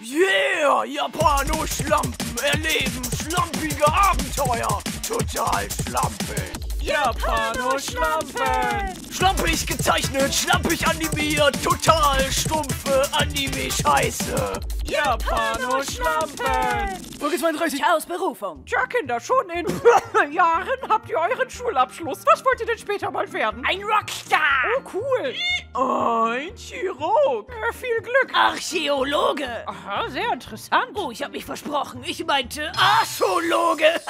Yeah, Japano-Schlampen erleben schlampige Abenteuer. Total schlampig. Japano-Schlampen. Schlampig gezeichnet, schlampig animiert, total stumpfe Anime-Scheiße. Japano-Schlampen. Folge 32 aus Berufung. Tja, Kinder, schon in Jahren habt ihr euren Schulabschluss. Was wollt ihr denn später mal werden? Ein Rockstar. Oh, cool. Ein Chirurg. Äh, viel Glück. Archäologe. Aha, sehr interessant. Oh, ich hab mich versprochen. Ich meinte Archäologe.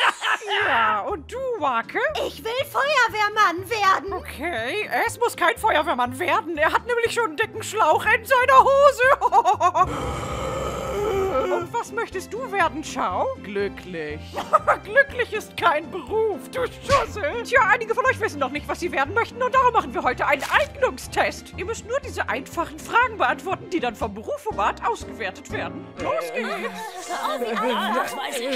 Ja, und du, Wake? Ich will Feuerwehrmann werden. Okay, es muss kein Feuerwehrmann werden. Er hat nämlich schon einen dicken Schlauch in seiner Hose. Und was möchtest du werden, Chao? Glücklich. Glücklich ist kein Beruf, du Schussel. Tja, einige von euch wissen noch nicht, was sie werden möchten und darum machen wir heute einen Eignungstest. Ihr müsst nur diese einfachen Fragen beantworten, die dann vom Berufemat ausgewertet werden. Los geht's. Das weiß ich.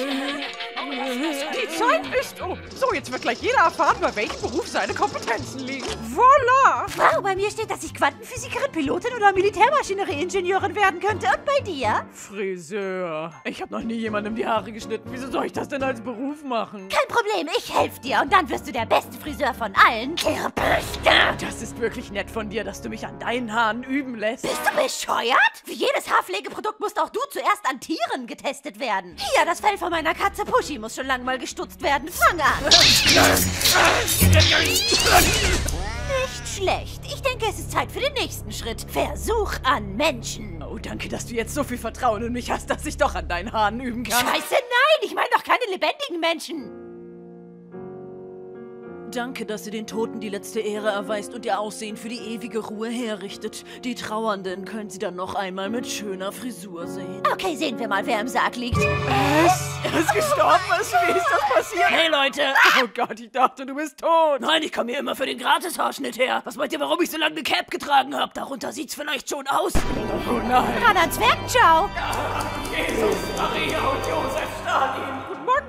Die Zeit ist um. So, jetzt wird gleich jeder erfahren, bei welchem Beruf seine Kompetenzen liegen. Voila! Wow, bei mir steht, dass ich Quantenphysikerin, Pilotin oder Militärmaschinerie-Ingenieurin werden könnte. Und bei dir? Friseur. Ich habe noch nie jemandem die Haare geschnitten. Wieso soll ich das denn als Beruf machen? Kein Problem, ich helfe dir. Und dann wirst du der beste Friseur von allen. Kirpüster. Das ist wirklich nett von dir, dass du mich an deinen Haaren üben lässt. Bist du bescheuert? Wie jedes Haarpflegeprodukt musst auch du zuerst an Tieren getestet werden. Hier, das Fell von meiner Katze Pushy muss schon lang mal gestutzt werden. Fang an. Nicht schlecht. Ich denke, es ist Zeit für den nächsten Schritt. Versuch an Menschen. Oh, danke, dass du jetzt so viel Vertrauen in mich hast, dass ich doch an deinen Haaren üben kann. Scheiße, nein! Ich meine doch keine lebendigen Menschen. Danke, dass ihr den Toten die letzte Ehre erweist und ihr Aussehen für die ewige Ruhe herrichtet. Die Trauernden können sie dann noch einmal mit schöner Frisur sehen. Okay, sehen wir mal, wer im Sarg liegt. Er ist gestorben. Was, wie ist das passiert? Hey Leute. Oh Gott, ich dachte, du bist tot. Nein, ich komme hier immer für den Gratis-Haarschnitt her. Was meint ihr, warum ich so lange eine Cap getragen habe? Darunter sieht's vielleicht schon aus. Oh nein. Ran ans Werk, ciao. Jesus, Maria und Josef Stalin.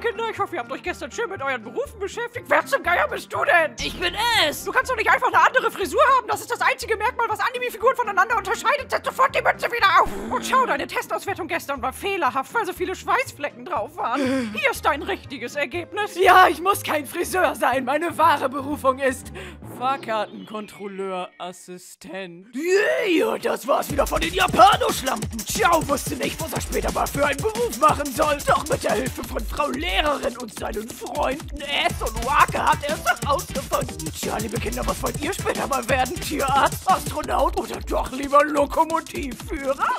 Kinder. Ich hoffe, ihr habt euch gestern schön mit euren Berufen beschäftigt. Wer zum Geier bist du denn? Ich bin es. Du kannst doch nicht einfach eine andere Frisur haben. Das ist das einzige Merkmal, was Anime-Figuren voneinander unterscheidet. Setz sofort die Mütze wieder auf. Und schau, deine Testauswertung gestern war fehlerhaft, weil so viele Schweißflecken drauf waren. Hier ist dein richtiges Ergebnis. Ja, ich muss kein Friseur sein. Meine wahre Berufung ist Fahrkartenkontrolleur-Assistent. Yeah, das war's wieder von den Japano-Schlampen. Ciao wusste nicht, was er später mal für einen Beruf machen soll. Doch mit der Hilfe von Frau Lehrerin und seinen Freunden S und Wake hat er es herausgefunden. Tja, liebe Kinder, was wollt ihr später mal werden? Tierarzt, Astronaut oder doch lieber Lokomotivführer?